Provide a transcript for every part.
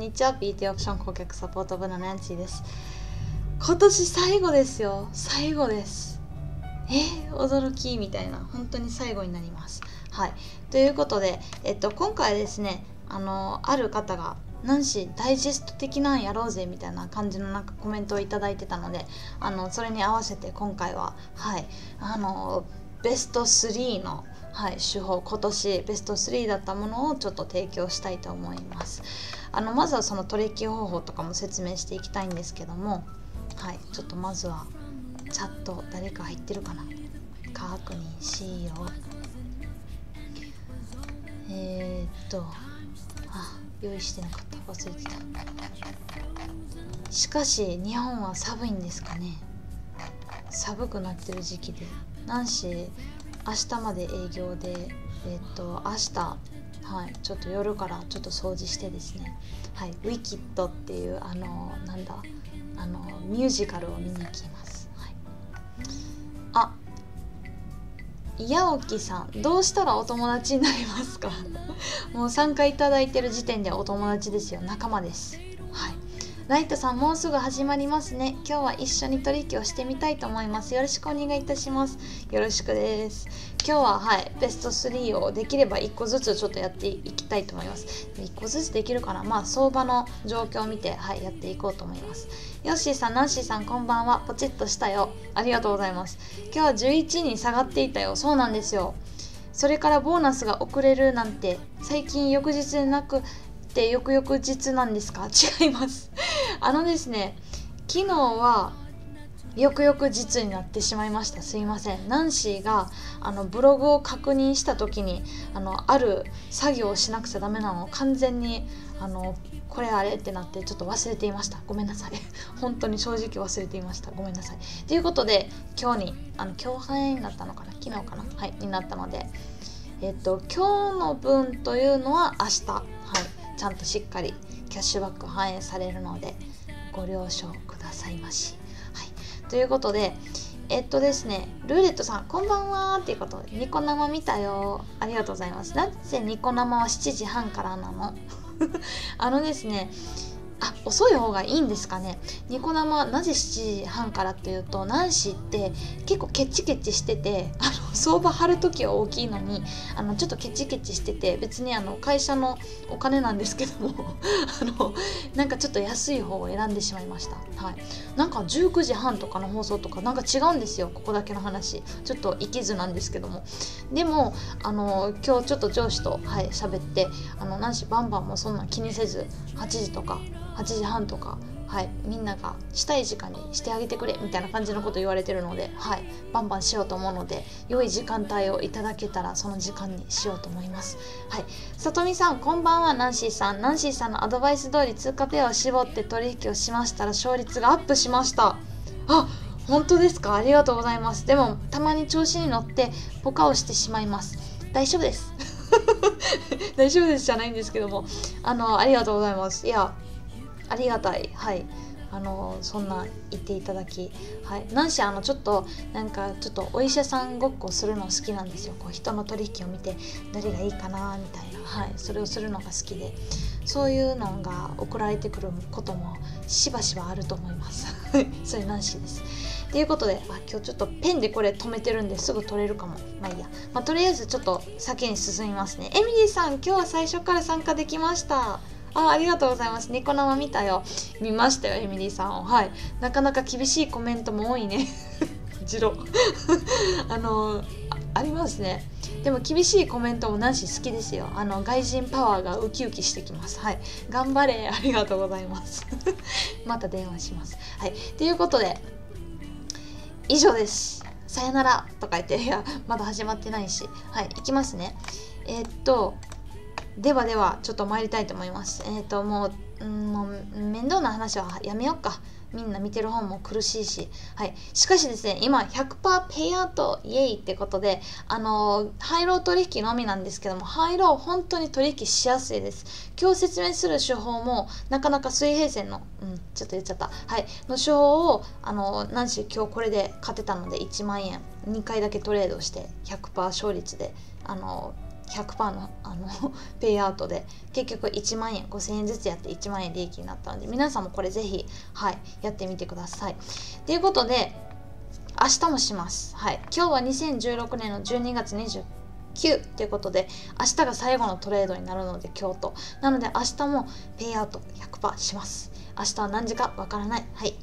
にちは。BT オプション顧客サポート部のナンチーです。今年最後ですよ。最後です。えー、驚きみたいな。本当に最後になります。はい。ということで、えっと、今回ですねあのある方がナンシーダイジェスト的なんやろうぜみたいな感じのなんかコメントを頂いてたのであのそれに合わせて今回ははい。あのベスト3のはい、手法今年ベスト3だったものをちょっと提供したいと思います。あのまずはその取引方法とかも説明していきたいんですけどもはいちょっとまずはチャット誰か入ってるかな？確認しようえー、っとあ用意してなかった。忘れてた。しかし日本は寒いんですかね？寒くなってる時期で。ナンシー明日まで営業でえっ、と明日はいちょっと夜からちょっと掃除してですね。はいウィキッドっていうあのなんだあのミュージカルを見に行きます、はい、あ矢置さんどうしたらお友達になりますか？もう参加いただいてる時点でお友達ですよ。仲間です。ライトさんもうすぐ始まりますね。今日は一緒に取引をしてみたいと思います。よろしくお願いいたします。よろしくです。今日ははいベスト3をできれば1個ずつちょっとやっていきたいと思います。1個ずつできるかな？まあ相場の状況を見てはいやっていこうと思います。ヨッシーさんナンシーさんこんばんは。ポチッとしたよ。ありがとうございます。今日は11に下がっていたよ。そうなんですよ。それからボーナスが遅れるなんて最近翌日でなくて翌々日なんですか？違います。あのですね昨日は翌々日になってしまいました。すいません。ナンシーがあのブログを確認した時にあのある作業をしなくちゃダメなの。を完全にあのこれあれってなってちょっと忘れていました。ごめんなさい。本当に正直忘れていました。ごめんなさい。ということで今日にあの今日反映になったのかな？昨日かな？はいになったので。えっと今日の分というのは明日。はい。ちゃんとしっかりキャッシュバック反映されるのでご了承くださいまし。はい、ということでえっとですね、ルーレットさん、こんばんはっていうことで、ニコ生見たよ。ありがとうございます。なぜニコ生は7時半からなの？あのですね、あ遅い方がいいんですかねニコ生なぜ7時半からっていうとナンシーって結構ケチケチしててあの相場張る時は大きいのにあのちょっとケチケチしてて別にあの会社のお金なんですけども あのなんかちょっと安い方を選んでしまいました。はい。なんか19時半とかの放送とかなんか違うんですよここだけの話。ちょっといきずなんですけども。でもあの今日ちょっと上司とはい喋ってあのナンシバンバンもそんな気にせず8時とか8時半とか、はい、みんながしたい時間にしてあげてくれみたいな感じのこと言われてるので、はい、バンバンしようと思うので良い時間帯をいただけたらその時間にしようと思います。はい、さとみさんこんばんはナンシーさんナンシーさんのアドバイス通り通貨ペアを絞って取引をしましたら勝率がアップしました。あ本当ですか？ありがとうございます。でもたまに調子に乗ってポカをしてしまいます。大丈夫です。大丈夫ですじゃないんですけどもあのありがとうございますいやありがたい。はい。あのそんな言っていただき、はい、なんしあのちょっとなんかちょっとお医者さんごっこするの好きなんですよ。こう人の取引を見て誰がいいかなみたいな、はい、それをするのが好きで。そういうのが送られてくることもしばしばあると思います。そうい。うナンシーです。ということであ今日ちょっとペンでこれ止めてるんですぐ取れるかも。まあいいや、まあ、とりあえずちょっと先に進みますね。エミリーさん今日は最初から参加できました。あありがとうございます。ニコ生見たよ。見ましたよ、エミリーさんはい。なかなか厳しいコメントも多いね。ジロ。あのありますね。でも厳しいコメントもなし好きですよ。あの外人パワーがウキウキしてきます。はい。頑張れ。ありがとうございます。また電話します。はい。ということで、以上です。さよならとか言って、いや、まだ始まってないし。はい。いきますね。えー、っと、ではではちょっと参りたいと思います。えっ、ー、ともう,、ん、もう面倒な話はやめようか。みんな見てる方も苦しいし、はい、しかしですね今100%ペイアウトイエイってことであのハイロー取引のみなんですけどもハイロー本当に取引しやすいです。今日説明する手法もなかなか水平線の、うん、ちょっと言っちゃった。はい。の手法をあの何し今日これで勝てたので1万円。2回だけトレードして100%勝率であの100%のあの ペイアウトで結局1万円5000円ずつやって1万円利益になったので皆さんもこれぜひ、はい、やってみてください。ということで明日もします。はい、今日は2016年の12月29 9ということで明日が最後のトレードになるので今日となので明日もペイアウト100%します。明日は何時かわからない。はい。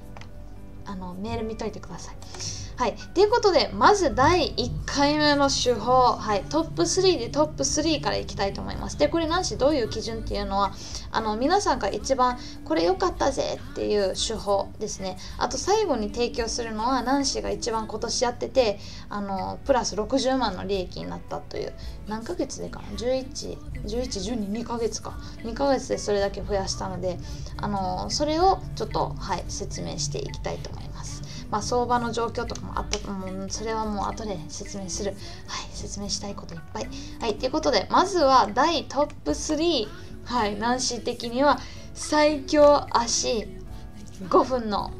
あのメール見といてください。はい。ということで、まず第1回目の手法、はい。トップ3でトップ3からいきたいと思います。で、これ何しどういう基準っていうのは、あの、皆さんが一番これ良かったぜっていう手法ですね。あと最後に提供するのは、ナンシーが一番今年やってて、あの、プラス60万の利益になったという、何ヶ月でかな ?11、11、12、2ヶ月か。2ヶ月でそれだけ増やしたので、あの、それをちょっと、はい、説明していきたいと思います。まあ、相場の状況とかもあったと思うそれはもう後で説明する。はい説明したいこといっぱい。はいということでまずは第トップ3はいナンシー的には最強足。5分の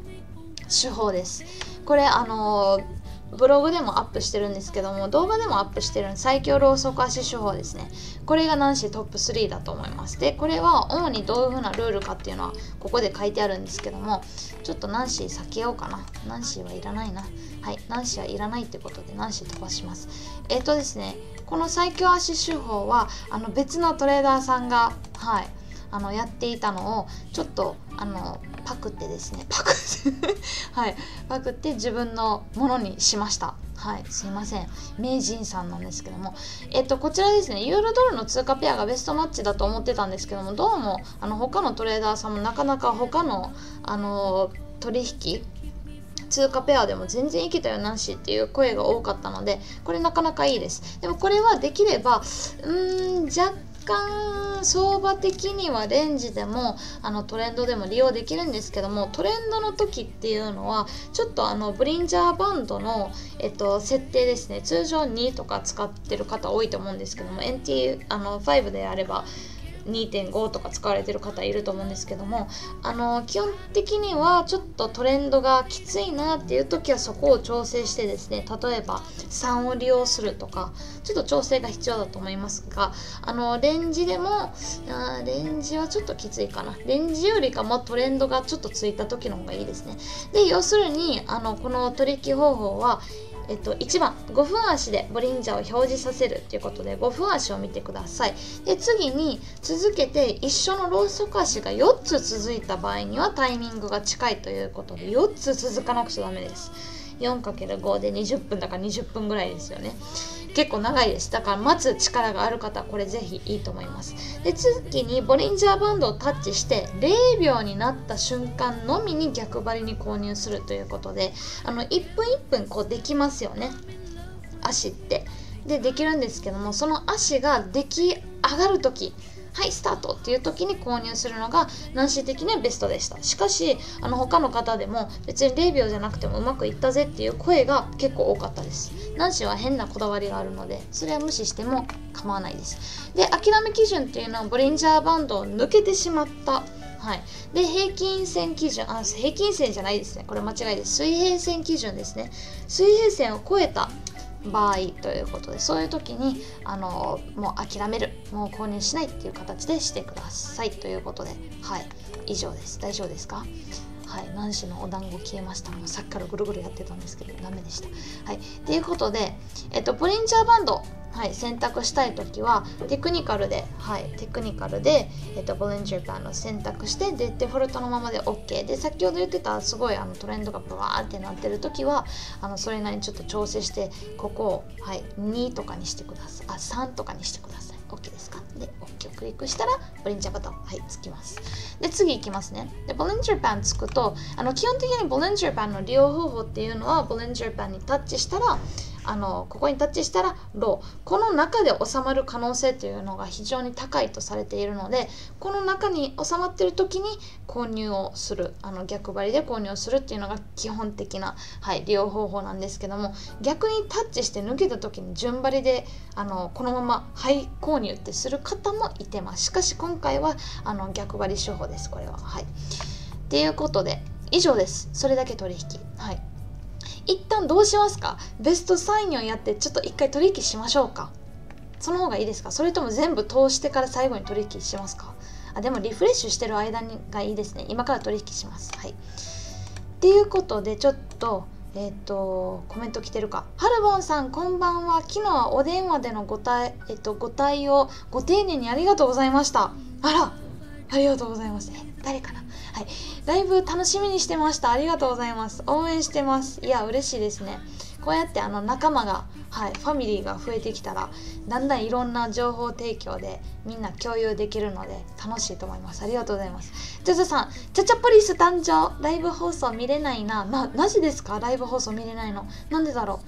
手法です。これあのーブログでもアップしてるんですけども動画でもアップしてる最強ローソク足手法ですね。これがナンシートップ3だと思います。でこれは主にどういう風なルールかっていうのはここで書いてあるんですけどもちょっとナンシー避けようかな。ナンシーはいらないな。はいナンシーはいらないってことでナンシー飛ばします。えっ、とですねこの最強足手法はあの別のトレーダーさんがはいあのやっていたのをちょっとあのパクってですね。パクって。はい。パクって自分のものにしました。はい。すいません。名人さんなんですけども。えっとこちらですね。ユーロドルの通貨ペアがベストマッチだと思ってたんですけどもどうもあの他のトレーダーさんもなかなか他のあの取引通貨ペアでも全然いけたよなしっていう声が多かったのでこれなかなかいいです。でもこれはできればうん若干相場的にはレンジでもあのトレンドでも利用できるんですけどもトレンドの時っていうのはちょっとあのブリンジャーバンドの、えっと、設定ですね。通常2とか使ってる方多いと思うんですけども NT5 であれば2.5とか使われてる方いると思うんですけどもあの基本的にはちょっとトレンドがきついなっていう時はそこを調整してですね例えば3を利用するとかちょっと調整が必要だと思いますがあのレンジでもレンジはちょっときついかな。レンジよりかもトレンドがちょっとついた時の方がいいですね。で要するにあのこの取引方法はえっと、1番5分足でボリンジャーを表示させるということで5分足を見てください。で次に続けて一緒のローソク足が4つ続いた場合にはタイミングが近いということで4つ続かなくちゃダメです。4×5 で20分だから20分ぐらいですよね。結構長いですだから待つ力がある方はこれぜひいいと思います。で次にボリンジャーバンドをタッチして0秒になった瞬間のみに逆張りに購入するということであの1分1分こうできますよね。足って。でできるんですけどもその足が出来上がる時はいスタートっていう時に購入するのがナンシー的にはベストでした。しかしあの他の方でも別に0秒じゃなくてもうまくいったぜっていう声が結構多かったです。ナンシーは変なこだわりがあるのでそれは無視しても構わないです。で諦め基準っていうのはボリンジャーバンドを抜けてしまった。はい、で平均線基準あ平均線じゃないですね。これ間違いです。水平線基準ですね。水平線を超えた場合ということでそういう時にあのもう諦めるもう購入しないっていう形でしてくださいということではい。以上です。大丈夫ですか？はい、男子のお団子消えました。もうさっきからぐるぐるやってたんですけど、ダメでした。はい、ということで、えっと、ボリンジャーバンド、はい、選択したいときは、テクニカルで、はい、テクニカルで、えっと、ボリンジャーバンド選択して、で、デフォルトのままで OK。で、先ほど言ってた、すごいあのトレンドがブワーってなってるときは、あのそれなりにちょっと調整して、ここを、はい、2とかにしてください。あ、3とかにしてください。OK ですか？で、OK をクリックしたら、ボリンジャーバタン、はい、つきます。で、次いきますね。で、ボリンジャーパンつくと、あの基本的にボリンジャーパンの利用方法っていうのは、ボリンジャーパンにタッチしたら、あのここにタッチしたらロー。この中で収まる可能性というのが非常に高いとされているのでこの中に収まってる時に購入をする。あの逆張りで購入をするっていうのが基本的な、はい、利用方法なんですけども逆にタッチして抜けた時に順張りであのこのまま廃購入ってする方もいてます。しかし今回はあの逆張り手法ですこれは。はい。っていうことで以上です。それだけ取引。はい。一旦どうしますか？ベストサインをやってちょっと一回取引しましょうか。その方がいいですか？それとも全部通してから最後に取引しますか？あでもリフレッシュしてる間にがいいですね。今から取引します。はい。っていうことでちょっとえっ、ー、とコメント来てるか？はるぼんさんこんばんは。昨日はお電話でのご対,、えっと、ご対応ご丁寧にありがとうございました。あらありがとうございます。え誰かな？はい。ライブ楽しみにしてました。ありがとうございます。応援してます。いや嬉しいですね。こうやってあの仲間が、はい、ファミリーが増えてきたらだんだんいろんな情報提供でみんな共有できるので楽しいと思います。ありがとうございます。ジョジョさんチャチャポリス誕生。ライブ放送見れないな。なマジですか？ライブ放送見れないの。なんでだろ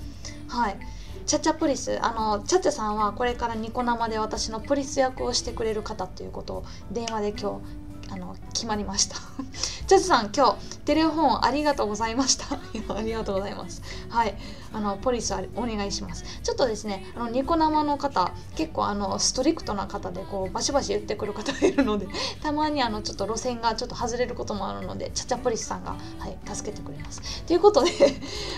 う？はい。チャチャプリスあのチャチャさんはこれからニコ生で私のプリス役をしてくれる方っていうことを電話で今日あの決まりました。チャズさん今日テレフォンありがとうございました。ありがとうございます。はい。あのポリスお願いします。ちょっとですねあのニコ生の方結構あのストリクトな方でこうバシバシ言ってくる方がいるので たまにあのちょっと路線がちょっと外れることもあるのでチャチャポリスさんが、はい、助けてくれます。ということで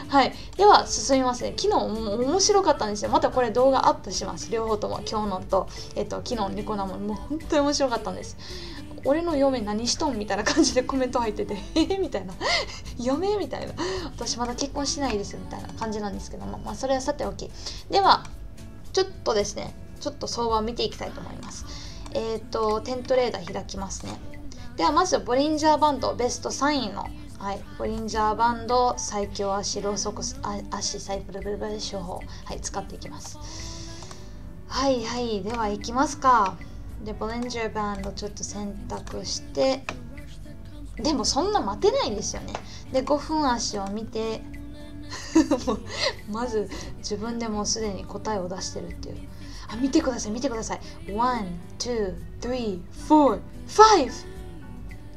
はい。では進みますね。昨日も面白かったんですよ。またこれ動画アップします。両方とも今日のと、えっと、昨日ニコ生もう本当に面白かったんです。俺の嫁何しとん？みたいな感じでコメント入っててえ？ー、みたいな嫁？みたいな。私まだ結婚しないですみたいな感じなんですけども。まあそれはさておき。ではちょっとですね。ちょっと相場を見ていきたいと思います。えっ、ー、とテントレーダー開きますね。ではまずボリンジャーバンドベスト3位の。はい、ボリンジャーバンド最強足ローソクス足サイクルブルブル手法。はい。使っていきます。はいはい。では行きますか。でボレンジャーバンドちょっと選択してでもそんな待てないですよね。で5分足を見て まず自分でもうすでに答えを出してるっていう。あ見てください見てください。1,2,3,4,5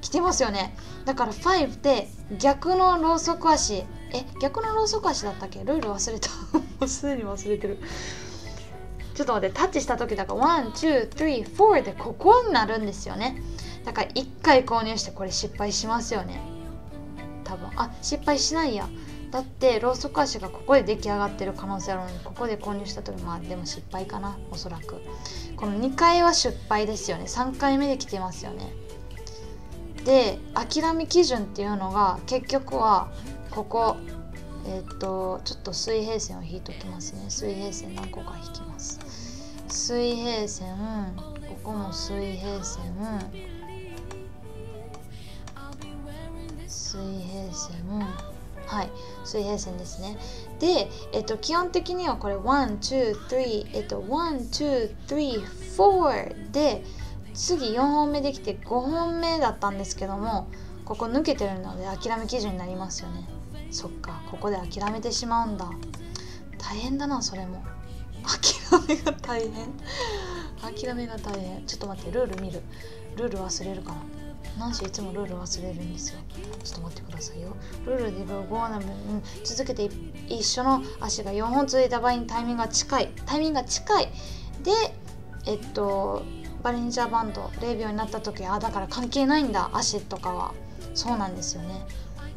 来てますよね。だから5で逆のローソク足。え逆のローソク足だったっけ？ルール忘れた。もうすでに忘れてる。ちょっと待ってタッチした時だから1、2、3、4でここになるんですよね。だから1回購入してこれ失敗しますよね。多分。あ失敗しないや。だってローソク足がここで出来上がってる可能性あるのにここで購入した時まあでも失敗かなおそらく。この2回は失敗ですよね。3回目で来てますよね。で諦め基準っていうのが結局はここえっ、とちょっと水平線を引いときますね。水平線何個か引きます。水平線ここも水平線水平線はい水平線ですね。で、えっと、基本的にはこれ123えっと1234で次4本目できて5本目だったんですけどもここ抜けてるので諦め基準になりますよね。そっかここで諦めてしまうんだ。大変だなそれも。諦めが大変。諦めが大変。ちょっと待ってルール見る。ルール忘れるかな。ナンシーいつもルール忘れるんですよ。ちょっと待ってくださいよ。ルールで5な、うん、続けて一緒の足が4本続いた場合にタイミングが近い。タイミングが近い。でえっとバレンジャーバンド0秒になった時あだから関係ないんだ足とかは。そうなんですよね。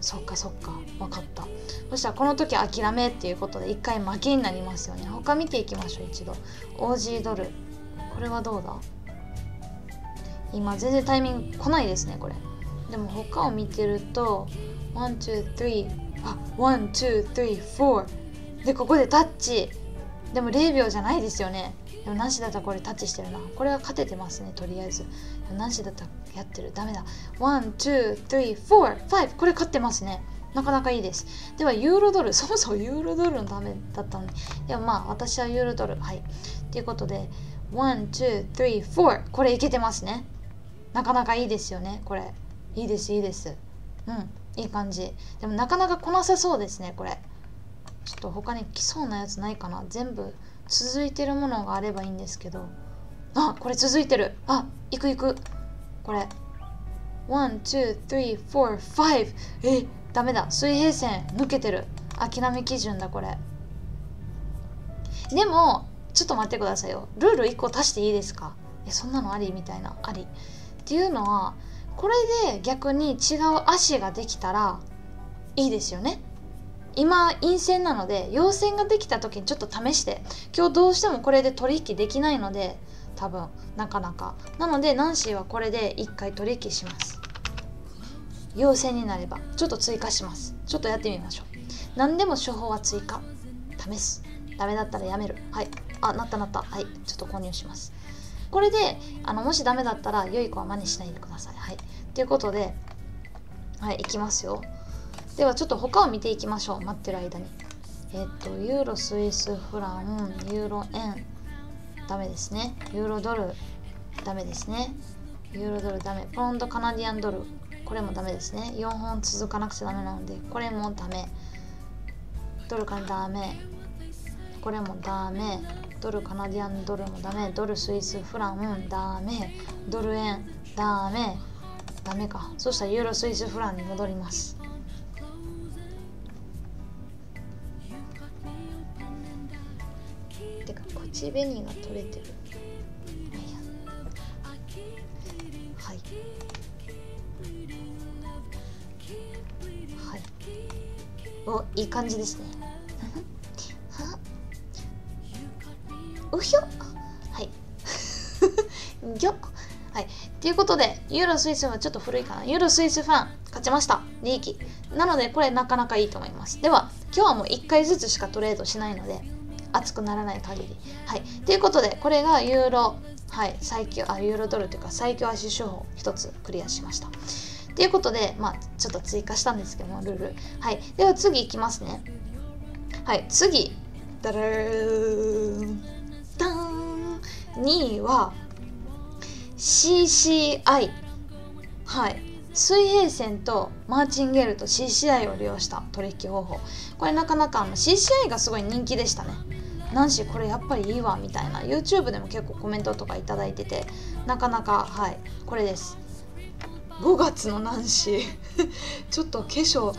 そっかそっか。分かった。そしたらこの時諦めっていうことで一回負けになりますよね。他見ていきましょう一度。オージードル。これはどうだ？今全然タイミング来ないですねこれ。でも他を見てると123あ1234でここでタッチ。でも0秒じゃないですよね。でもなしだったらこれタッチしてるな。これは勝ててますねとりあえず。なしだったらやってる。ダメだ。1,2,3,4,5これ勝ってますね。なかなかいいです。ではユーロドル。そもそもユーロドルのためだったのに。でもまあ私はユーロドル。はい。ということで1,2,3,4これいけてますね。なかなかいいですよね。これ。いいですいいです。うん。いい感じ。でもなかなか来なさそうですねこれ。ちょっと他に来そうなやつないかな。全部続いてるものがあればいいんですけど。あこれ続いてる。あ行く行く。これ。1,2,3,4,5えダメだ。水平線抜けてる。諦め基準だこれ。でもちょっと待ってくださいよ。ルール1個足していいですか？えそんなのありみたいな。あり。っていうのはこれで逆に違う足ができたらいいですよね。今陰線なので陽線ができた時にちょっと試して今日どうしてもこれで取引できないので多分なかなか。なのでナンシーはこれで1回取引します。陽線になればちょっと追加します。ちょっとやってみましょう。何でも処方は追加。試す。ダメだったらやめる。はい。あなったなった。はい。ちょっと購入します。これであのもしダメだったら良い子は真似しないでください。はい。ということではいいきますよ。ではちょっと他を見ていきましょう。待ってる間に。えっ、とユーロスイスフランユーロ円。ダメですね。ユーロドル。ダメですね。ユーロドルダメ。ポンドカナディアンドル。これもダメですね。4本続かなくちゃダメなのでこれもダメ。ドルカダメ。これもダメ。ドルカナディアンドルもダメ。ドルスイスフランダメ。ドル円ダメ。ダメか。そしたらユーロスイスフランに戻ります。口紅が取れてる。はい。はい。おいい感じですね。うひょ。はい。ぎょ。はい。ということでユーロスイスはちょっと古いかな。ユーロスイスファン勝ちました。利益。なのでこれなかなかいいと思います。では今日はもう1回ずつしかトレードしないので熱くならない限り。はい。ということでこれがユーロはい最強あユーロドルというか最強足手法1つクリアしました。ということでまあちょっと追加したんですけどもルール。はい。では次いきますね。はい。次。ダラーン。ダーン2位は CCI はい。水平線とマーチンゲールと CCI を利用した取引方法。これなかなかあの CCI がすごい人気でしたね。ナンシーこれやっぱりいいわみたいな。YouTube でも結構コメントとか頂いててなかなかはいこれです。5月のナンシー。ちょっと化粧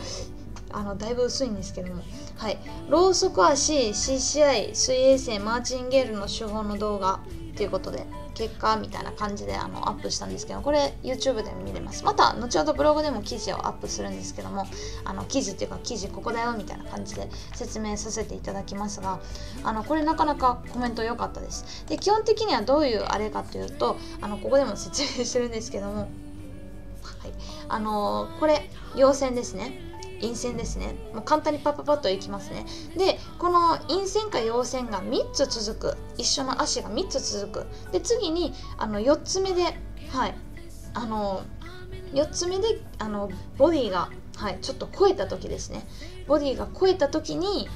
あのだいぶ薄いんですけども。はい。ローソク足 CCI 水衛星マーチンゲールの手法の動画ということで。結果みたいな感じであのアップしたんですけどこれ YouTube でも見れます。また後ほどブログでも記事をアップするんですけどもあの記事っていうか記事ここだよみたいな感じで説明させていただきますがあのこれなかなかコメント良かったです。で基本的にはどういうあれかというとあのここでも説明してるんですけどもはい。あのこれ陽線ですね。陰線ですね。もう簡単にパッパパッといきますね。でこの陰線か陽線が3つ続く。一緒の足が3つ続く。で次にあの4つ目ではい。あの4つ目であのボディがはいちょっと超えた時ですね。ボディが超えた時に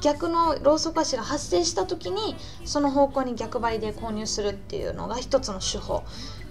逆のローソク足が発生した時にその方向に逆張りで購入するっていうのが一つの手法。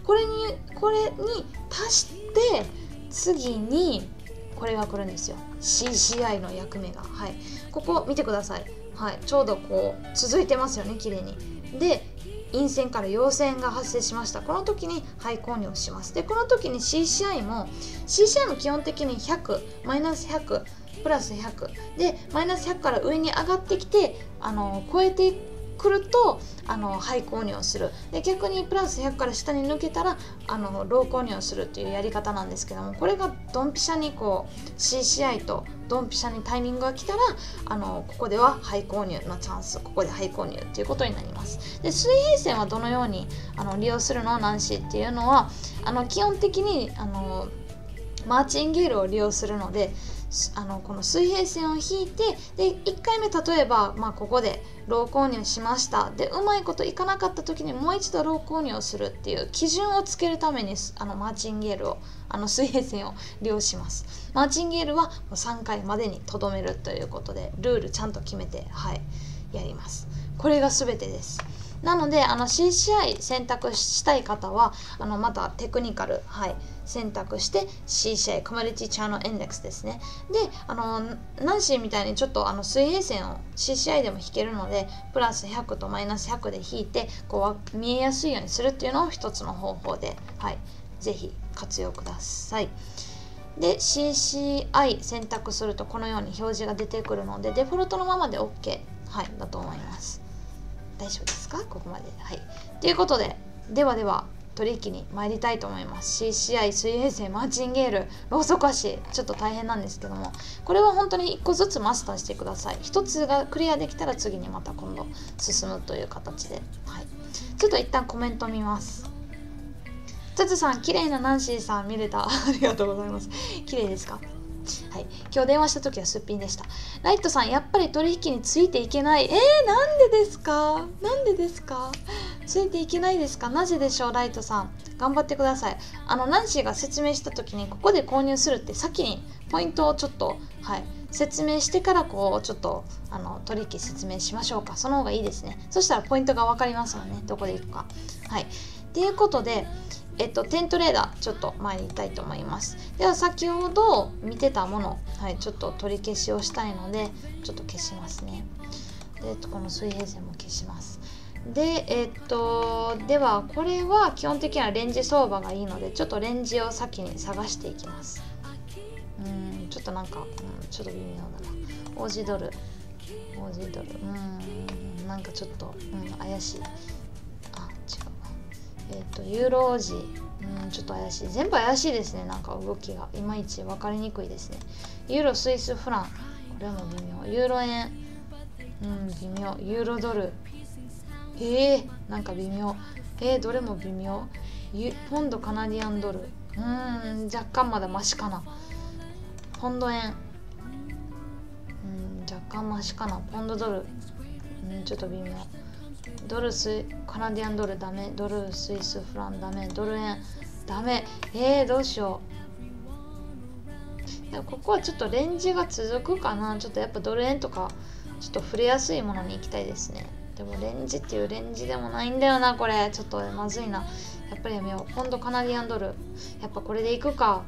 これにこれに足して次にこれが来るんですよ。CCI の役目が。はい。ここ見てください。はい。ちょうどこう続いてますよね綺麗に。で陰線から陽線が発生しました。この時にはい購入をします。でこの時に CCI も CCI も基本的に100マイナス100プラス100でマイナス100から上に上がってきてあの超えていくくるとあのハイ購入をする。で逆にプラス100から下に抜けたらあのロー購入をするっていうやり方なんですけどもこれがドンピシャにこう CCI とドンピシャにタイミングが来たらあのここではハイ購入のチャンスここでハイ購入っていうことになります。で水平線はどのようにあの利用するの？ナンシーっていうのはあの基本的にあのマーチンゲールを利用するのであのこの水平線を引いてで1回目例えば、まあ、ここでロー購入しました。でうまいこといかなかった時にもう一度ロー購入をするっていう基準をつけるためにあのマーチンゲールをあの水平線を利用します。マーチンゲールは3回までにとどめるということでルールちゃんと決めてはいやります。これが全てです。なのであの CCI 選択したい方はあのまたテクニカル、はい、選択して CCI コモディティチャンネルインデックスですねであのナンシーみたいにちょっとあの水平線を CCI でも引けるのでプラス100とマイナス100で引いてこう見えやすいようにするっていうのを一つの方法で、はい、ぜひ活用ください。で CCI 選択するとこのように表示が出てくるのでデフォルトのままで OK、はい、だと思います。大丈夫ですか？ここまで。はい。ということで、ではでは、取引に参りたいと思います。C 試合水平線マーチンゲール。ローソク足。ちょっと大変なんですけども。これは本当に1個ずつマスターしてください。1つがクリアできたら次にまた今度進むという形で、はい、ちょっと一旦コメント見ます。つつさん綺麗なナンシーさん見れた。ありがとうございます。綺麗ですか？はい、今日電話した時はすっぴんでした。ライトさん、やっぱり取引についていけない。えー、なんでですか？なんでですか？ついていけないですか？なぜでしょう、ライトさん。頑張ってください。あの、ナンシーが説明した時に、ここで購入するって先にポイントをちょっと、はい、説明してからこうちょっとあの取引説明しましょうか。その方がいいですね。そしたらポイントが分かりますもんね。どこで行くか。はい。っていうことでえっと、テントレーダーちょっと参りたいと思います。では先ほど見てたもの、はい、ちょっと取り消しをしたいのでちょっと消しますね。でこの水平線も消します。でえっとではこれは基本的にはレンジ相場がいいのでちょっとレンジを先に探していきます。うんちょっとなんか、うん、ちょっと微妙だな。オージドル。オージドル。うんなんかちょっと、うん、怪しい。えっ、ー、とユーロ王子。うんちょっと怪しい。全部怪しいですね。なんか動きが。いまいち分かりにくいですね。ユーロスイスフラン。これも微妙。ユーロ円。うん微妙。ユーロドル。えー、なんか微妙。えー、どれも微妙。ポンドカナディアンドル。うん若干まだマシかな。ポンド円。うん若干マシかな。ポンドドル。うんちょっと微妙。ドルスカナディアンドルダメドルスイスフランダメドル円ダメ。えー、どうしよう。ここはちょっとレンジが続くかな。ちょっとやっぱドル円とかちょっと触れやすいものに行きたいですね。でもレンジっていうレンジでもないんだよなこれ。ちょっとまずいな。やっぱりやめよう。今度カナディアンドル。やっぱこれでいくか。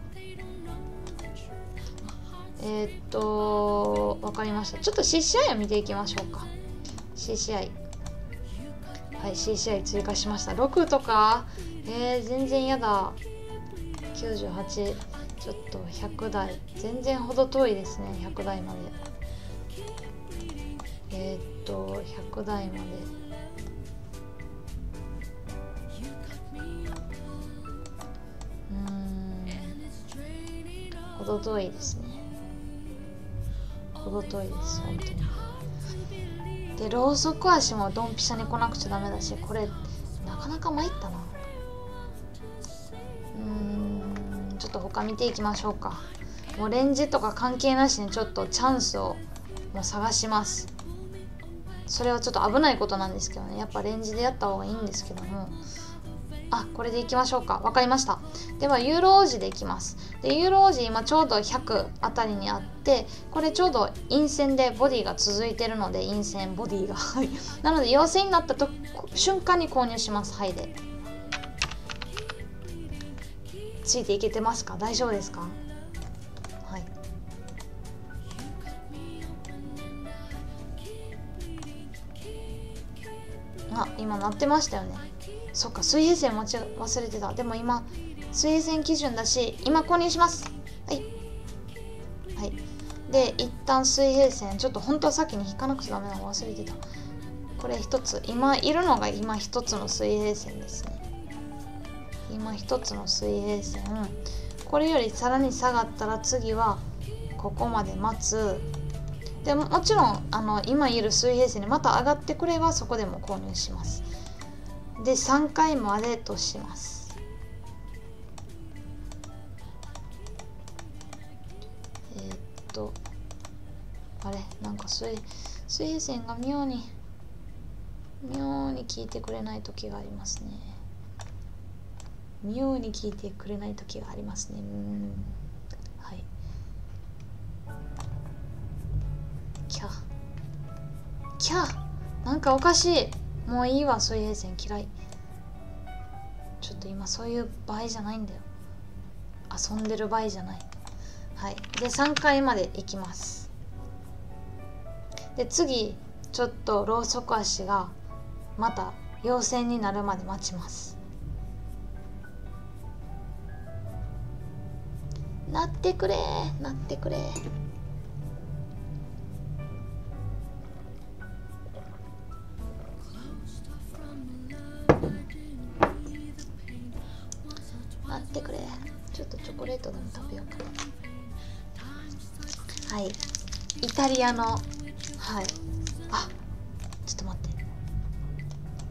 えー、っと分かりました。ちょっと CCI を見ていきましょうか。CCI はい C 試合追加しました。6とか？えー、全然やだ。98ちょっと100台。全然ほど遠いですね。100台まで。えー、っと100台まで。うん。ほど遠いですね。ほど遠いです本当に。でローソク足もドンピシャに来なくちゃダメだしこれなかなか参ったな。うんちょっと他見ていきましょうか。もうレンジとか関係なしにちょっとチャンスをもう探します。それはちょっと危ないことなんですけどね。やっぱレンジでやった方がいいんですけども。あこれでいきましょうか。分かりました。ではユーロ王子でいきます。でユーロ王子今ちょうど100あたりにあってこれちょうど陰線でボディが続いてるので陰線ボディが。なので陽性になったと瞬間に購入します。はいで。ついていけてますか？大丈夫ですか？はい。あ今鳴ってましたよね。そっか水平線持ち忘れてた。でも今水平線基準だし今購入します。はい。はい。で一旦水平線ちょっと本当は先に引かなくちゃダメなの忘れてた。これ一つ。今いるのが今一つの水平線ですね。今一つの水平線これよりさらに下がったら次はここまで待つ。でももちろんあの今いる水平線にまた上がってくればそこでも購入します。で3回までとします。えー、っとあれ？なんか水水平線が妙に妙に聞いてくれない時がありますね。妙に聞いてくれない時がありますね。うん。はい。キャ。キャ。なんかおかしい。もういいわ水平線嫌い。ちょっと今そういう場合じゃないんだよ。遊んでる場合じゃない。はい。で3回まで行きます。で次ちょっとローソク足がまた陽性になるまで待ちます。なってくれなってくれでも食べようかなはい。イタリアのはい。あちょっと待っ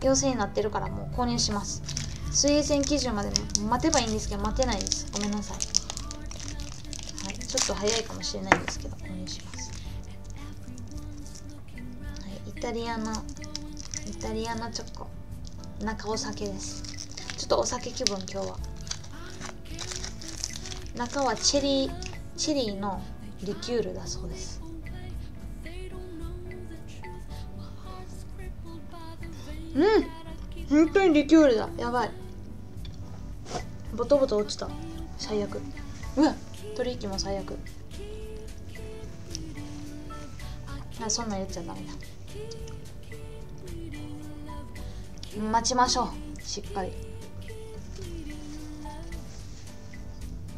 て。陽性になってるからもう購入します。水平線基準まで、待てばいいんですけど待てないです。ごめんなさい、はい、ちょっと早いかもしれないんですけど購入します。はい。イタリアのイタリアのチョコ。中お酒です。ちょっとお酒気分今日は。中はチェリーチェリーのリキュールだそうです。うん本当にリキュールだ。やばい。ボトボト落ちた。最悪。うわ取引も最悪。あそんなん言っちゃダメだ。待ちましょう。しっかり。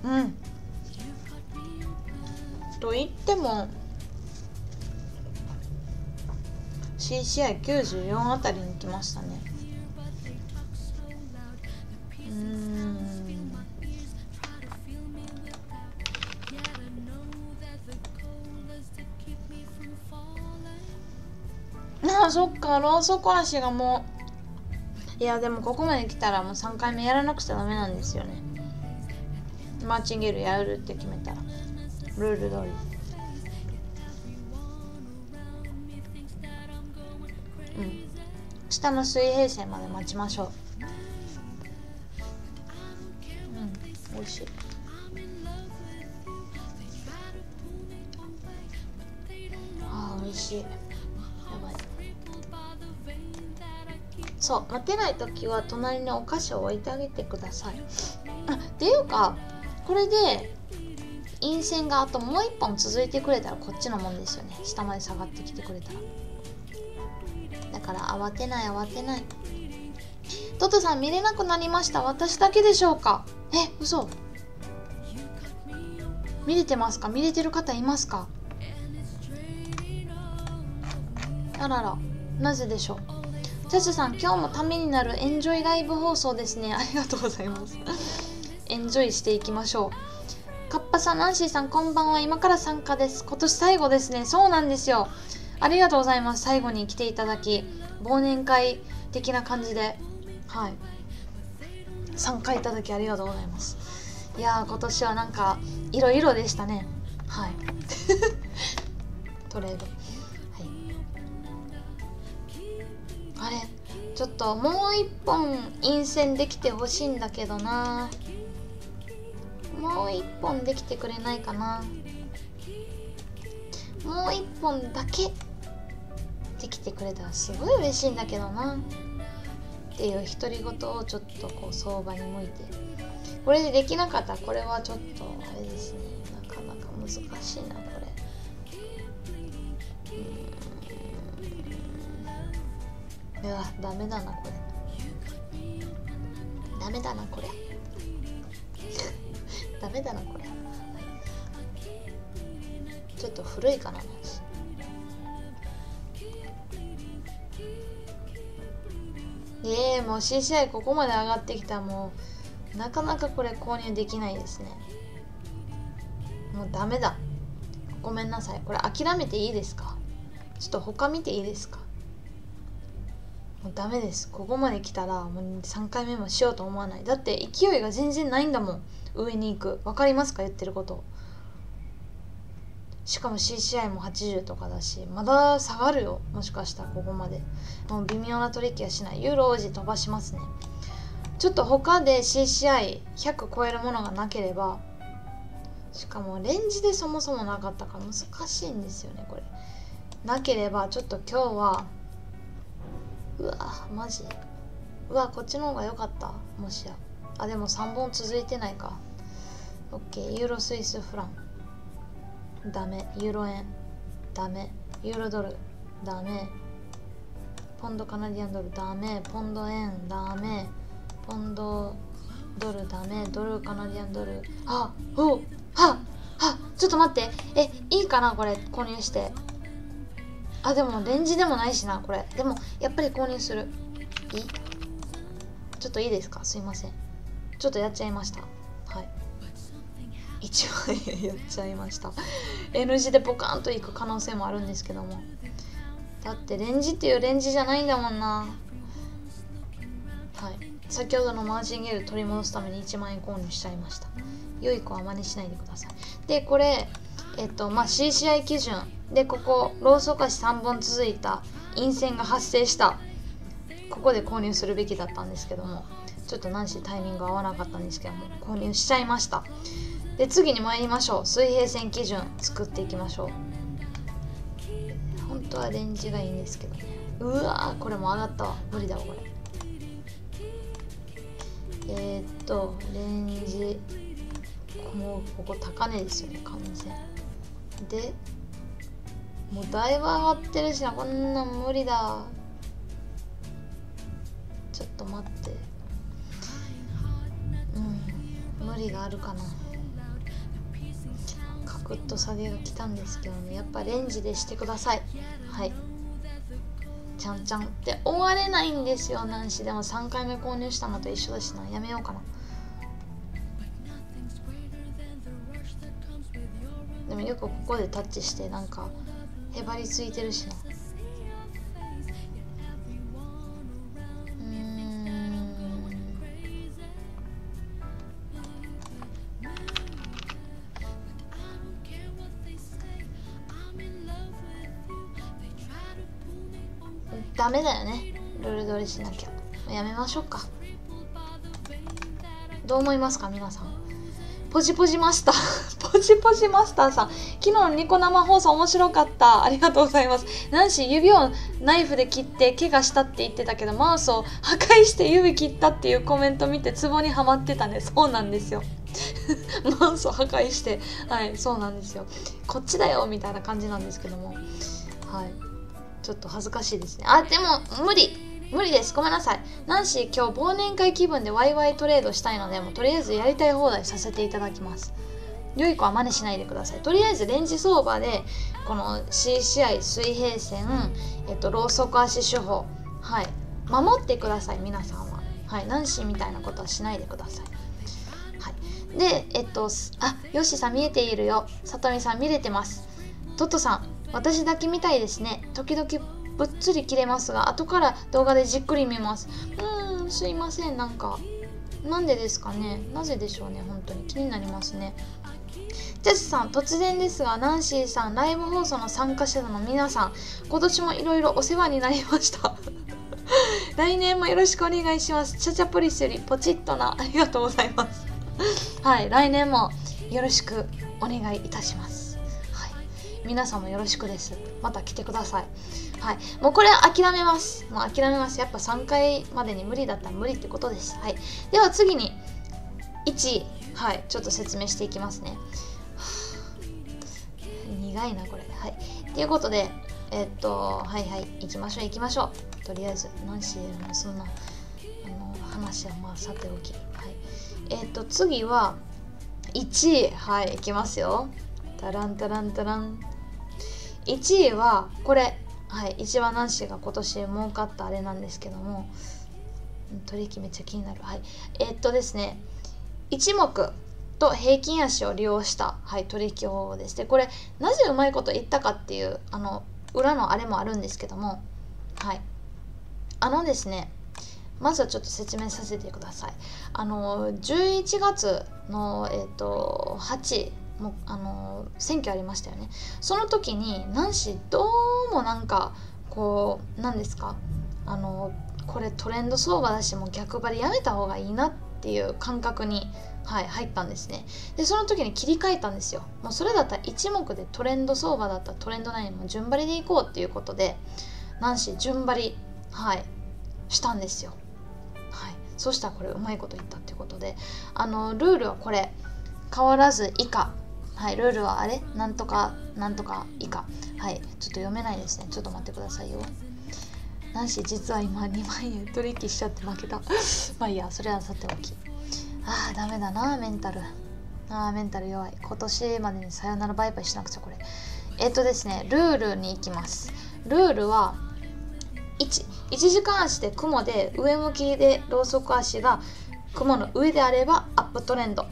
うん。と言っても CCI94 あたりに来ましたね。うん。ああそっか。ローソク足がもう。いやでもここまで来たらもう3回目やらなくちゃダメなんですよね。マーチンゲールやるって決めたらルール通り。うん。下の水平線まで待ちましょう。うん。美味しい。あー美味しい。やばい。そう。待てない時は隣にお菓子を置いてあげてください。あっていうかこれで陰線があともう一本続いてくれたらこっちのもんですよね。下まで下がってきてくれたら。だから慌てない慌てない。トトさん見れなくなりました。私だけでしょうか。え嘘。見れてますか？見れてる方いますか？あらら。なぜでしょう？チャチャさん今日もためになるエンジョイライブ放送ですね。ありがとうございます。エンジョイしていきましょう。カッパさんナンシーさんこんばんは。今から参加です。今年最後ですね。そうなんですよ。ありがとうございます。最後に来ていただき忘年会的な感じで。はい。参加いただきありがとうございます。いやー今年はなんかいろいろでしたね。はい。トレード。はい。あれちょっともう一本陰線できてほしいんだけどなもう一本。できてくれないかな。もう一本だけ。できてくれたらすごい嬉しいんだけどな。っていう独り言をちょっとこう相場に向いて。これでできなかったらこれはちょっとあれですね。なかなか難しいなこれ。うん。うわダメだなこれ。ダメだなこれ。ダメだなこれ。ちょっと古いかな。ええー、もう CCI ここまで上がってきたもうなかなかこれ購入できないですね。もうダメだ。ごめんなさい。これ諦めていいですか？ちょっと他見ていいですか？もうダメです。ここまで来たらもう3回目もしようと思わない。だって勢いが全然ないんだもん。上に行く。分かりますか？言ってること。しかも CCI も80とかだしまだ下がるよ。もしかしたらここまで。もう微妙な取引はしない。ユーロ王子飛ばしますね。ちょっと他で CCI100 超えるものがなければしかもレンジでそもそもなかったから難しいんですよねこれ。なければちょっと今日はうわマジ。うわこっちの方が良かった。もしや。あでも3本続いてないか。OK ユーロスイスフラン。ダメ。ユーロ円。ダメ。ユーロドル。ダメ。ポンドカナディアンドル。ダメ。ポンド円。ダメ。ポンドドル。ダメ。ドルカナディアンドル。あおははちょっと待って。えいいかな？これ。購入して。あでもレンジでもないしなこれ。でもやっぱり購入する。いい？ちょっといいですか？すいません。ちょっとやっちゃいました。1万円やっちゃいました。N 字でポカンといく可能性もあるんですけども。だってレンジっていうレンジじゃないんだもんな。はい。先ほどのマージンゲール取り戻すために1万円購入しちゃいました。良い子は真似しないでください。でこれえっとまあ CCI 基準。でここローソク足3本続いた陰線が発生した。ここで購入するべきだったんですけども。ちょっと何しタイミング合わなかったんですけども。購入しちゃいました。で次に参りましょう。水平線基準作っていきましょう。本当はレンジがいいんですけどね。うわこれも上がったわ。無理だわこれ。えー、っとレンジ。もうここ高値ですよね完全。でもうだいぶ上がってるしな。こんなん無理だ。ちょっと待って。うん無理があるかな。クッと下げが来たんですけどね。やっぱレンジでしてください。はい。ちゃんちゃんって終われないんですよ。なんしでも3回目購入したのと一緒だしな。やめようかな。でもよくここでタッチしてなんかへばりついてるしな。ダメだよね。ルール通りしなきゃ。やめましょうか。どう思いますか皆さん。ポジポジマスター。ポジポジマスターさん。昨日のニコ生放送面白かった。ありがとうございます。ナンシー指をナイフで切って怪我したって言ってたけどマウスを破壊して指切ったっていうコメント見てツボにはまってたね。そうなんですよ。マウスを破壊して。はいそうなんですよ。こっちだよみたいな感じなんですけども。はい。ちょっと恥ずかしいですね。あでも無理。無理です。ごめんなさい。ナンシー今日忘年会気分でワイワイトレードしたいのでもうとりあえずやりたい放題させていただきます。良い子は真似しないでください。とりあえずレンジ相場でこの C 試合水平線、えっと、ローソク足手法はい。守ってください皆さんは。はい。ナンシーみたいなことはしないでください。はい。でえっとあヨシさん見えているよ。さとみさん見れてます。トトさん私だけみたいですね。時々ぶっつり切れますが後から動画でじっくり見ます。うーんすいません。なんかなんでですかね。なぜでしょうね本当に。気になりますね。ジャズさん突然ですがナンシーさんライブ放送の参加者の皆さん今年もいろいろお世話になりました。来年もよろしくお願いします。チャチャポリスよりポチッとな。ありがとうございます。はい来年もよろしくお願いいたします。皆さんもよろしくです。また来てください。はい。もうこれ諦めます。もう諦めます。やっぱ3回までに無理だったら無理ってことです。はい。では次に1はい。ちょっと説明していきますね。苦いなこれ。はい。ということでえっとはいはい。行きましょう行きましょう。とりあえず何してるの？そんなあの話はまあさておき。はい。えっと次は1位。はい。いきますよ。タランタランタラン。1位はこれはい一番ナンシーが今年儲かったあれなんですけども取引めっちゃ気になる。はい。えー、っとですね一目と平均足を利用した、はい、取引方法です。でこれなぜうまいこと言ったかっていうあの裏のあれもあるんですけどもはい。あのですねまずはちょっと説明させてください。あの11月のえっ、と8もあの選挙ありましたよね。その時にナンシーどうもなんかこう何ですかあのこれトレンド相場だしもう逆張りやめた方がいいなっていう感覚に、はい、入ったんですね。でその時に切り替えたんですよ。もうそれだったら一目でトレンド相場だったらトレンド内にも順張りでいこうっていうことでナンシー順張りはいしたんですよ。はい。そしたらこれうまいこと言ったっていうことであのルールはこれ。変わらず以下。はい、ルールはあれ？なんとかなんとか以下。はい、ちょっと読めないですね。ちょっと待ってくださいよ。なし、実は今2万円取引しちゃって負けた。まあいいや、それはさておき。ああ、ダメだな、メンタル。ああ、メンタル弱い。今年までにさよならバイバイしなくちゃ、これ。えっ、とですね、ルールに行きます。ルールは、1、1時間足で雲で上向きでローソク足が雲の上であればアップトレンド。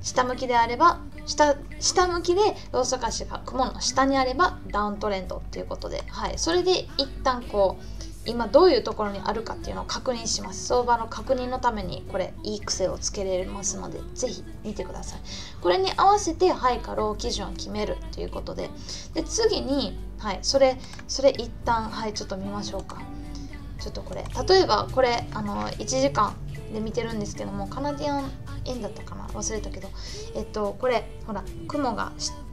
下向きであれば下下向きでローソク足が雲の下にあればダウントレンドっていうことで、はい、それで一旦こう今どういうところにあるかっていうのを確認します。相場の確認のためにこれいい癖をつけられますのでぜひ見てください。これに合わせてハイかロー基準を決めるということで。で次にはい。それそれ一旦はいちょっと見ましょうか。ちょっとこれ。例えばこれあの1時間で見てるんですけどもカナディアン円だったかな？忘れたけど。えっとこれほら雲が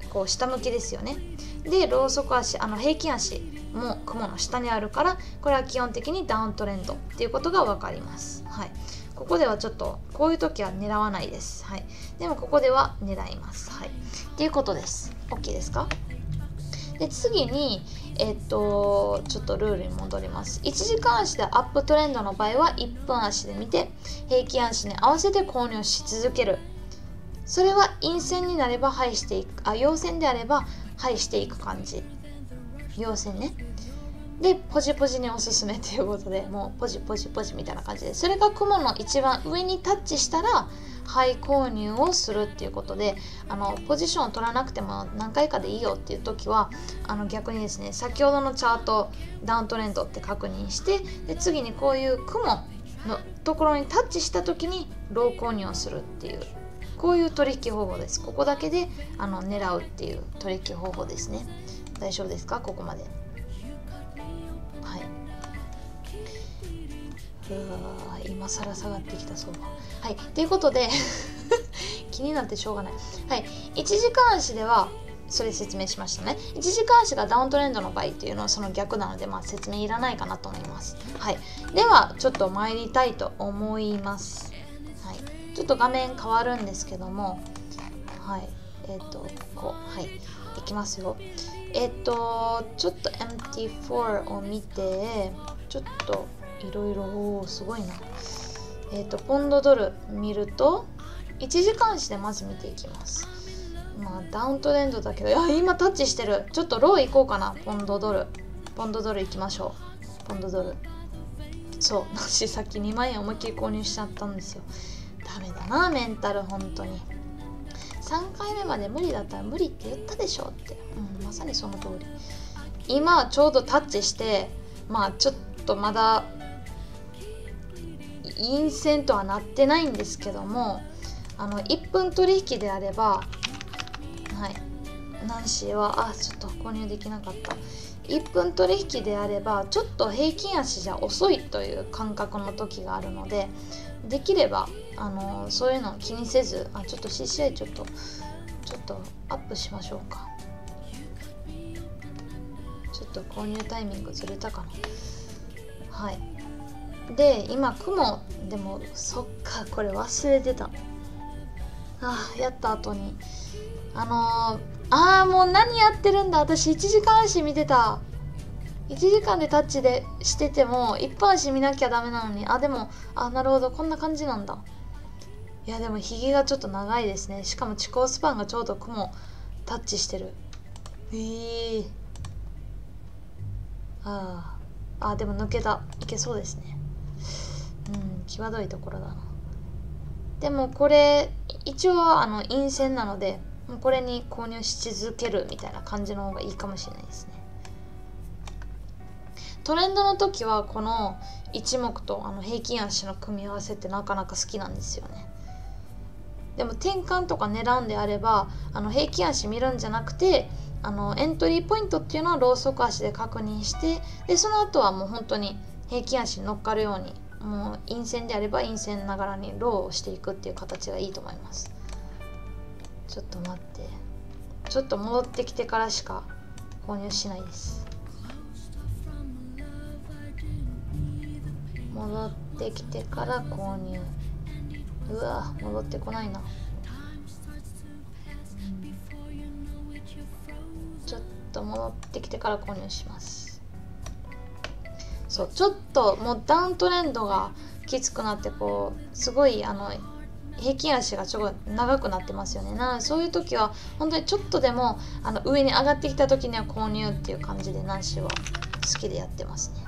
こう下向きですよね。でローソク足あの平均足も雲の下にあるからこれは基本的にダウントレンドっていうことが分かります。はい。ここではちょっとこういう時は狙わないです。はい。でもここでは狙います。はい。っていうことです。OK ですか？で次にえっとちょっとルールに戻ります。1時間足でアップトレンドの場合は1分足で見て平均足に合わせて購入し続ける。それは陰線になればハイしていくあ陽線であればハイしていく感じ。陽線ね。でポジポジにおすすめということでもうポジポジポジみたいな感じで。それが雲の一番上にタッチしたら廃購入をするっていうことであのポジションを取らなくても何回かでいいよっていう時はあの逆にですね先ほどのチャートダウントレンドって確認してで次にこういう雲のところにタッチした時にロー購入をするっていうこういう取引方法です。ここだけであの狙うっていう取引方法ですね。大丈夫ですか？ここまで。はい。うわ今更下がってきた相場はい。ということで 気になってしょうがない。はい。1時間足ではそれ説明しましたね。1時間足がダウントレンドの場合っていうのはその逆なので、まあ、説明いらないかなと思います。はい。ではちょっと参りたいと思います。はい。ちょっと画面変わるんですけども。はい。えっ、ー、とこう。はい。いきますよ。えっ、とちょっと MT4 を見てちょっといろいろおすごいな。えっ、とポンドドル見ると1時間足でまず見ていきます。まあダウントレンドだけどいや今タッチしてる。ちょっとロー行こうかな。ポンドドル。ポンドドル行きましょう。ポンドドル。そう。私さっき2万円思いっきり購入しちゃったんですよ。ダメだなメンタル本当に。3回目まで無理だったら無理って言ったでしょって、うん、まさにその通り。今ちょうどタッチしてまあちょっとまだ陰線とはなってないんですけどもあの1分取引であればはい。ナンシーはあちょっと購入できなかった。1分取引であればちょっと平均足じゃ遅いという感覚の時があるのでできればあのそういうの気にせずあちょっと CCI ちょっとちょっとアップしましょうか。ちょっと購入タイミングずれたかな。はい。で今雲でもそっかこれ忘れてた。あやった後に。あのー、あーもう何やってるんだ。私1時間足見てた。1時間でタッチでしてても1分足見なきゃダメなのに。あでもあなるほど。こんな感じなんだ。いやでもひげがちょっと長いですね。しかも地高スパンがちょうど雲タッチしてる。へえ。ー、ああでも抜けた。いけそうですね。うん際どいところだな。でもこれ一応あの陰線なのでもうこれに購入し続けるみたいな感じの方がいいかもしれないですね。トレンドの時はこの一目とあの平均足の組み合わせってなかなか好きなんですよね。でも転換とか狙うんであればあの平均足見るんじゃなくてあのエントリーポイントっていうのはローソク足で確認してでその後はもう本当に平均足に乗っかるようにもう陰線であれば陰線ながらにローをしていくっていう形がいいと思います。ちょっと待って。ちょっと戻ってきてからしか購入しないです。戻ってきてから購入。うわ戻ってこないな。ちょっと戻ってきてから購入します。そうちょっともうダウントレンドがきつくなってこうすごいあの平均足がちょっと長くなってますよね。なのでそういう時は本当にちょっとでもあの上に上がってきた時には購入っていう感じでナンシーは好きでやってますね。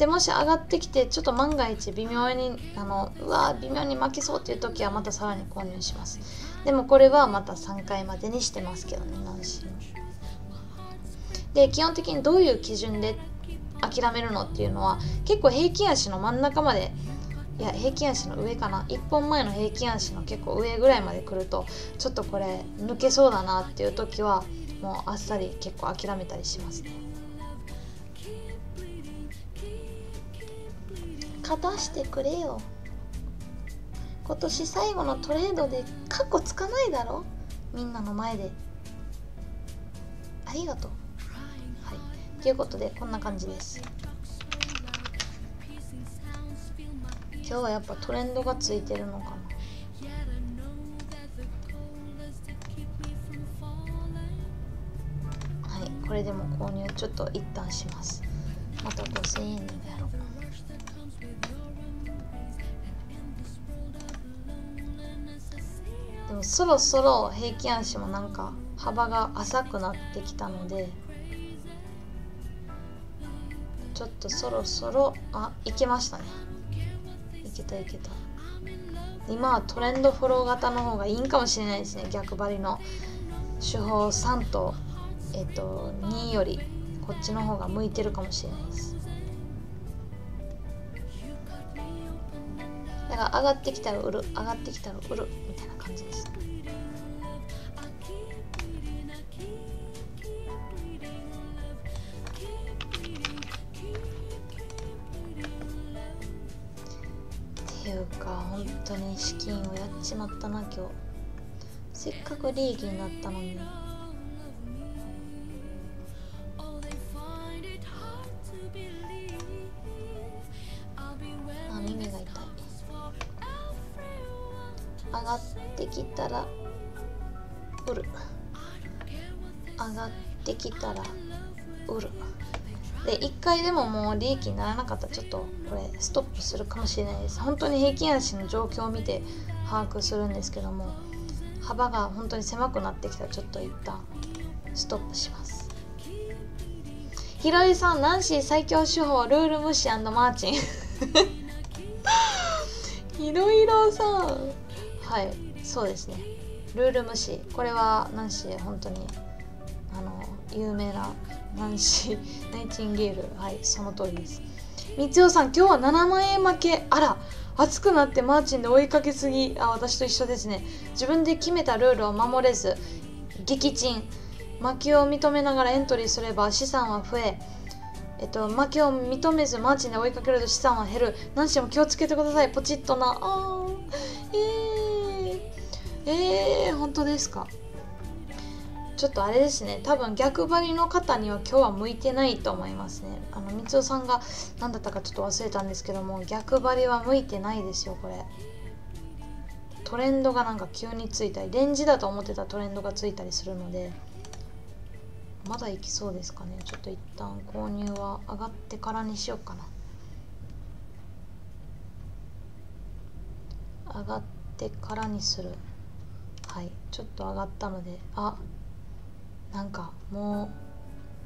でもし上がってきてちょっと万が一微妙にあのうわ微妙に負けそうっていう時はまたさらに購入します。でもこれはまた3回までにしてますけどね何しろ。で基本的にどういう基準で諦めるのっていうのは結構平均足の真ん中までいや平均足の上かな。1本前の平均足の結構上ぐらいまで来るとちょっとこれ抜けそうだなっていう時はもうあっさり結構諦めたりしますね。勝たしてくれよ。今年最後のトレードでカッコつかないだろ？みんなの前で。ありがとう。はい。ということでこんな感じです。今日はやっぱトレンドがついてるのかな。はい。これでも購入ちょっと一旦します。また5000円でそろそろ平均足もなんか幅が浅くなってきたのでちょっとそろそろあいけましたね。いけたいけた。今はトレンドフォロー型の方がいいんかもしれないですね。逆張りの手法3と,、えっと2よりこっちの方が向いてるかもしれないです。だから上がってきたら売る上がってきたら売るみたいな感じです。っていうか本当に資金をやっちまったな今日。せっかく利益になったのに。上がってきたら売る。上がってきたら売る。で1回でももう利益にならなかったらちょっとこれストップするかもしれないです。本当に平均足の状況を見て把握するんですけども幅が本当に狭くなってきたらちょっと一旦ストップします。ひろゆさんナンシー最強手法ルール無視マーチン。いろいろさはいそうですね。ルール無視。これはナンシー本当にあの有名なナンシー・ ナイチンゲール。はいその通りです。みつおさん今日は7万円負け。あら熱くなってマーチンで追いかけすぎ。あ私と一緒ですね。自分で決めたルールを守れず撃沈。負けを認めながらエントリーすれば資産は増え。えっと、負けを認めずマーチンで追いかけると資産は減る。何しても気をつけてください。ポチッとな。あーえー、えー、本当ですか。ちょっとあれですね。多分逆張りの方には今日は向いてないと思いますね。あの三尾さんが何だったかちょっと忘れたんですけども逆張りは向いてないですよこれ。トレンドがなんか急についたりレンジだと思ってたトレンドがついたりするのでまだいきそうですかね。ちょっと一旦購入は上がってからにしようかな。上がってからにする。はい。ちょっと上がったのであなんかも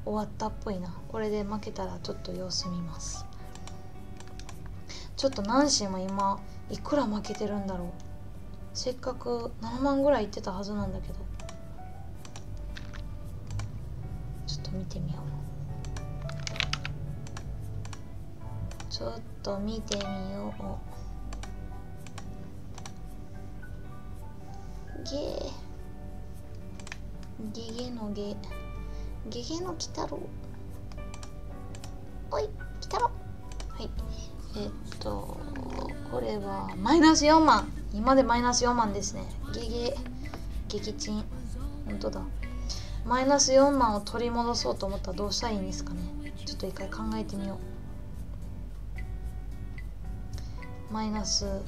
う終わったっぽいな。これで負けたらちょっと様子見ます。ちょっとナンシーも今いくら負けてるんだろう。せっかく7万ぐらいいってたはずなんだけど。ちょっと見てみよう。ちょっと見てみよう。ゲゲゲのゲ。ゲゲの鬼太郎。おい鬼太郎。はい。えっとこれはマイナス4万。今でマイナス4万ですね。ゲゲ。撃沈本当だ。マイナス4万を取り戻そうと思ったらどうしたらいいんですかね。ちょっと一回考えてみよう。マイナス。う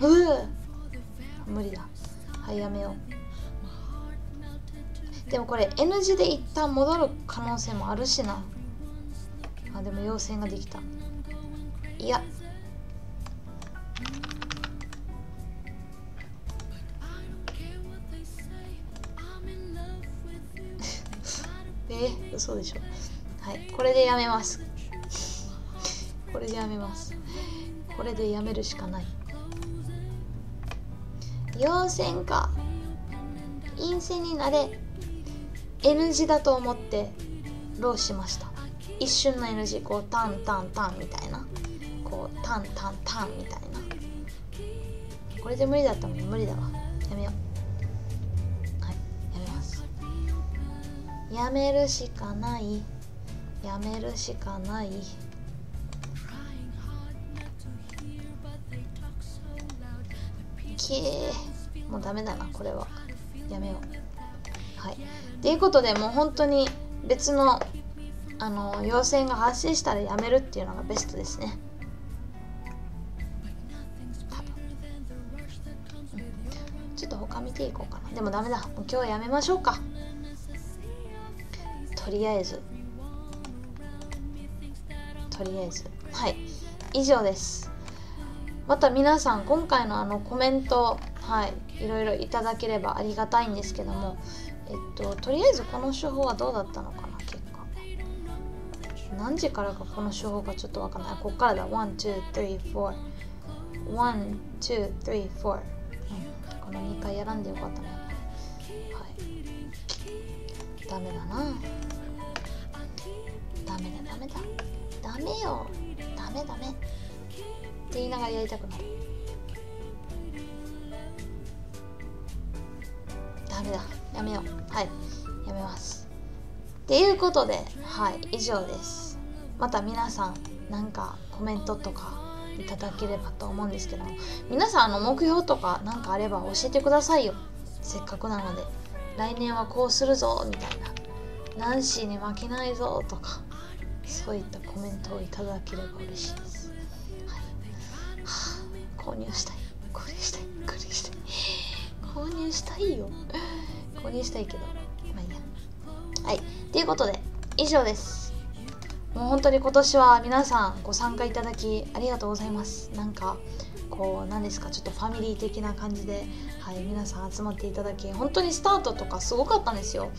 う無理だ。はいやめようでもこれ N 字で一旦戻る可能性もあるしな。あでも陽線ができた。いや。えー、嘘でしょ。はいこれでやめます。これでやめます。これでやめるしかない。陽線か陰線になれ N 字だと思ってローしました。一瞬の N 字こうタンタンタンみたいな。こうタンタンタンみたいな。これで無理だったら無理だわ。やめよう。はいやめます。やめるしかない。やめるしかない。もうダメだなこれは。やめよう。はい。っていうことでもう本当に別のあの陽線が発生したらやめるっていうのがベストですね。ちょっと他見ていこうかな。でもダメだ。もう今日はやめましょうか。とりあえず。とりあえず。はい。以上です。また皆さん今回のあのコメントはいいろいろいただければありがたいんですけどもえっととりあえずこの手法はどうだったのかな結果。何時からかこの手法がちょっとわかんない。こっからだ。12341 2 3 4この2回やらんでよかったね。はい。ダメだな。ダメだダメだ。ダメよ。ダメダメ。って言いながらやりたくなる。ダメだ。やめよう。はい。やめます。っていうことではい。以上です。また皆さんなんかコメントとかいただければと思うんですけども皆さんあの目標とか何かあれば教えてくださいよ。せっかくなので。来年はこうするぞみたいな。ナンシーに負けないぞとかそういったコメントをいただければ嬉しいです、購入したい。これしたい。これしたい購入したいよ。購入したいけど。まあいいや。はい。ということで以上です。もう本当に今年は皆さんご参加いただきありがとうございます。なんかこう何ですか？ちょっとファミリー的な感じで、はい、皆さん集まっていただき本当にスタートとかすごかったんですよ。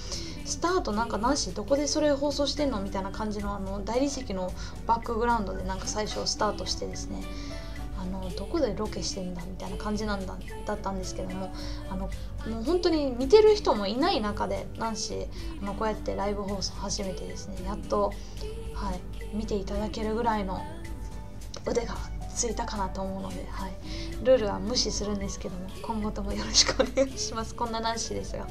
スタートなんかなしどこでそれ放送してんの？みたいな感じのあの大理石のバックグラウンドでなんか最初スタートしてですねのどこでロケしてんだみたいな感じなんだだったんですけどもあのもう本当に見てる人もいない中でなんしあのこうやってライブ放送初めてですねやっと、はい、見ていただけるぐらいの腕がついたかなと思うので、はい、ルールは無視するんですけども今後ともよろしくお願いしますこんな男子ですが。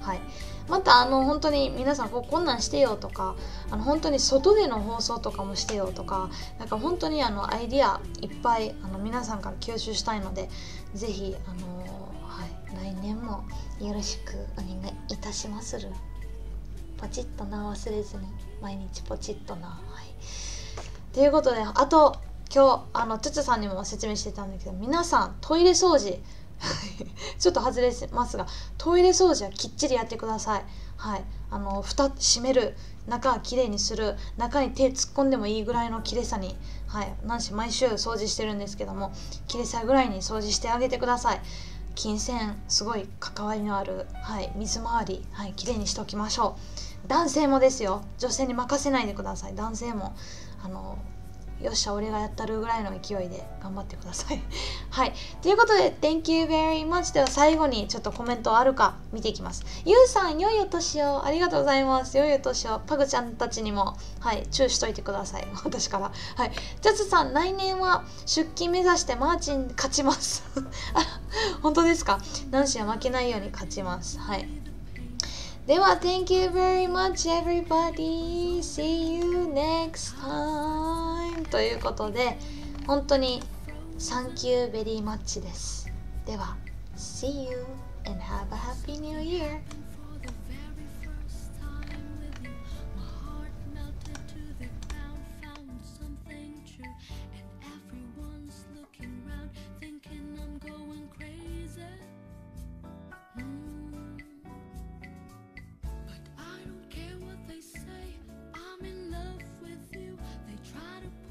はいまたあの本当に皆さんここんなんしてよとかあの本当に外での放送とかもしてよとかなんか本当にあのアイディアいっぱいあの皆さんから吸収したいのでぜひあの、はい、来年もよろしくお願いいたしまする。ポチッとな忘れずに毎日ポチッとなはい。ということであと今日あのつつさんにも説明してたんだけど皆さんトイレ掃除ちょっと外れますがトイレ掃除はきっちりやってください。はい。あの蓋閉める。中きれいにする。中に手突っ込んでもいいぐらいのきれさに。はい。何し毎週掃除してるんですけどもきれさぐらいに掃除してあげてください。金銭すごい関わりのある、はい、水回り、はい、きれいにしておきましょう。男性もですよ。女性に任せないでください。男性もあのよっしゃ俺がやったるぐらいの勢いで頑張ってください。はい。ということで Thank you very much では最後にちょっとコメントあるか見ていきます。ゆうさん良いお年を。ありがとうございます。良いお年を。パグちゃんたちにもはいチューしといてください。私から。はい。ジャズさん来年は出勤目指してマーチン勝ちます。あ 本当ですか？ナンシーは負けないように勝ちます。はい。では、Thank you very much everybody. See you next time. ということで、本当に Thank you very much です。では、See you and have a happy new year. They say I'm in love with you. They try to.